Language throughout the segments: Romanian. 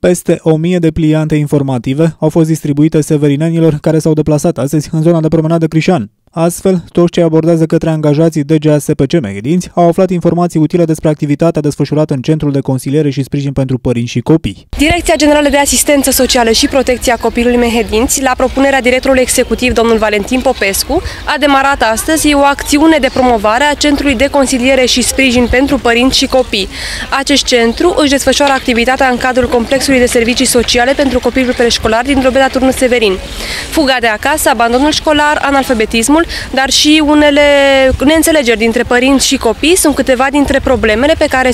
Peste o mie de pliante informative au fost distribuite severinenilor care s-au deplasat astăzi în zona de promenadă Crișan. Astfel, toți cei abordează către angajații DGASPC Mehedinți au aflat informații utile despre activitatea desfășurată în Centrul de Consiliere și Sprijin pentru Părinți și Copii. Direcția Generală de Asistență Socială și Protecția Copilului Mehedinți, la propunerea directorului executiv, domnul Valentin Popescu, a demarat astăzi o acțiune de promovare a Centrului de Consiliere și Sprijin pentru Părinți și Copii. Acest centru își desfășoară activitatea în cadrul complexului de servicii sociale pentru copilul preșcolar din Drobeta Turnul Severin. Fuga de acasă, abandonul școlar, analfabetismul, sistemul, dar și unele neînțelegeri dintre părinți și copii sunt câteva dintre problemele pe care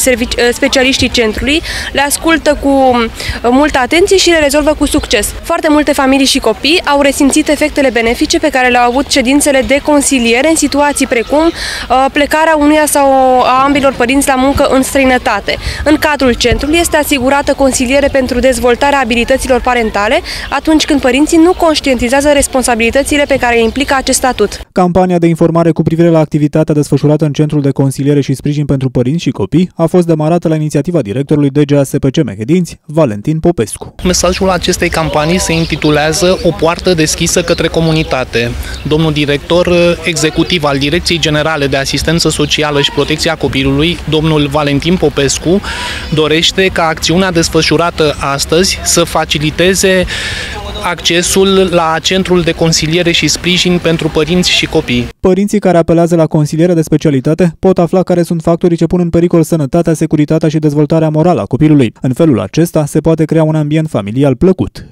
specialiștii centrului le ascultă cu uh, multă atenție și le rezolvă cu succes. Foarte multe familii și copii au resimțit efectele benefice pe care le-au avut ședințele de consiliere în situații precum uh, plecarea unuia sau a ambilor părinți la muncă în străinătate. În cadrul centrului este asigurată consiliere pentru dezvoltarea abilităților parentale atunci când părinții nu conștientizează responsabilitățile pe care implică acest statut. Campania de informare cu privire la activitatea desfășurată în Centrul de Consiliere și Sprijin pentru Părinți și Copii a fost demarată la inițiativa directorului DGASPC Mehedinți, Valentin Popescu. Mesajul acestei campanii se intitulează O poartă deschisă către comunitate. Domnul director executiv al Direcției Generale de Asistență Socială și Protecția Copilului, domnul Valentin Popescu, dorește ca acțiunea desfășurată astăzi să faciliteze accesul la Centrul de Consiliere și Sprijin pentru Părinți și Copii. Părinții care apelează la consiliere de specialitate pot afla care sunt factorii ce pun în pericol sănătatea, securitatea și dezvoltarea morală a copilului. În felul acesta se poate crea un ambient familial plăcut.